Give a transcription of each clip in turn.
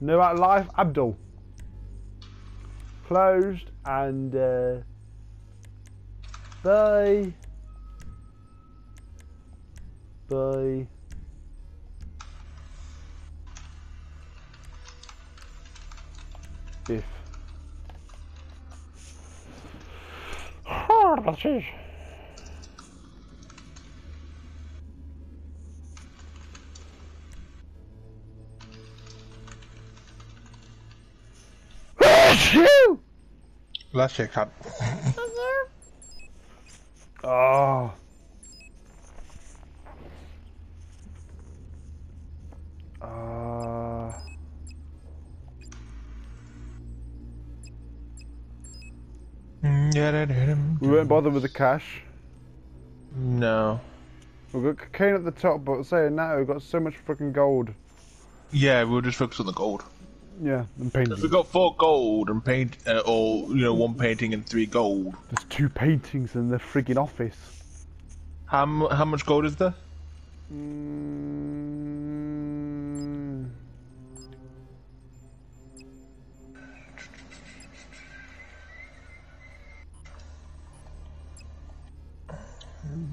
No out life, Abdul. Closed and uh, bye. Bye. Biff. Oh, dat is. Phew! Last year, cunt. Oh. Uh, we won't bother with the cash. No. We've got cocaine at the top, but saying that, we've got so much fucking gold. Yeah, we'll just focus on the gold. Yeah, and If paintings. we got four gold and paint, uh, or you know, one painting and three gold. There's two paintings in the friggin' office. How mu- how much gold is there? Mm,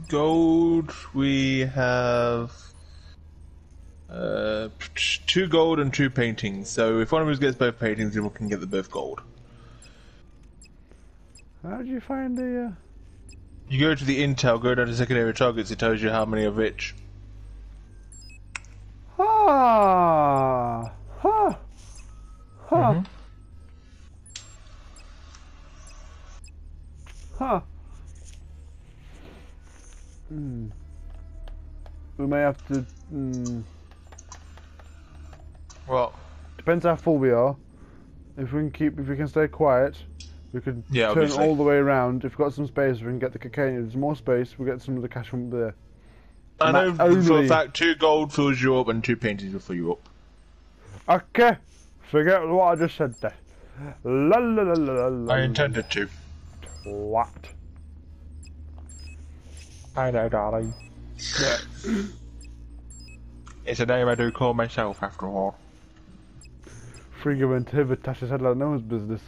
Gold. We have uh, two gold and two paintings. So if one of us gets both paintings, we can get the both gold. how did you find the? Uh... You go to the intel, go down to secondary targets. It tells you how many are rich. Ah, Ha! huh, Mhm. huh. Hmm. We may have to. Hmm. Well, Depends how full we are. If we can keep, if we can stay quiet, we could Yeah, turn obviously. all the way around. If we've got some space, we can get the cocaine. If there's more space, we will get some of the cash from there. I know that for a only- fact two gold fills you up and two paintings will fill you up. Okay, forget what I just said there. La la la la la. la I intended to. What? I know, darling. It's a name I do call myself after all. Frigga went Tasha's head like no one's business.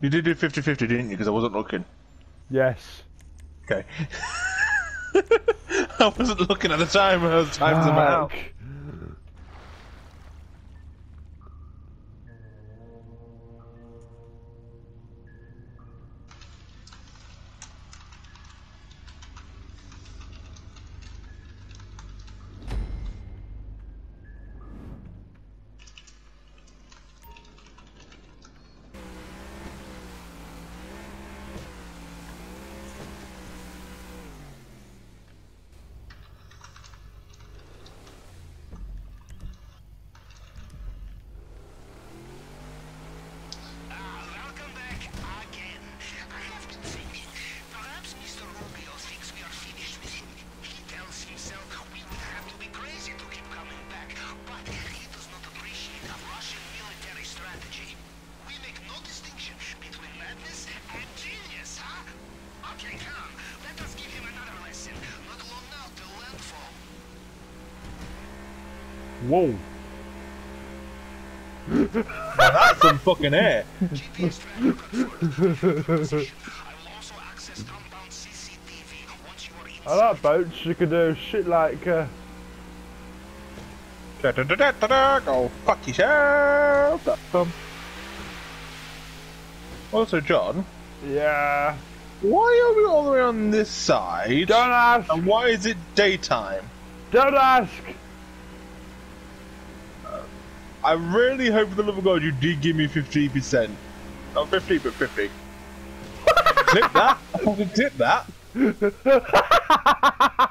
You did do 50-50, didn't you? Because I wasn't looking. Yes. Okay. I wasn't looking at the time. I was time's about. No distinction between madness and genius, huh? Okay, come. Let us give him another lesson. Not long now till landfall. Whoa. That's some fucking air. GPS tracking confirmed. Position. I will also access compound CCTV once you are inside. I like boats. You could do shit like. Uh, Da, da, da, da, da, da, Go fuck yourself. Dot com. Also, John, yeah. why are we all the way on this side? Don't ask. And why is it daytime? Don't ask. Uh, I really hope for the love of God you did give me 50%. Not 50, but 50. Clip that. Clip that.